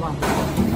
먹어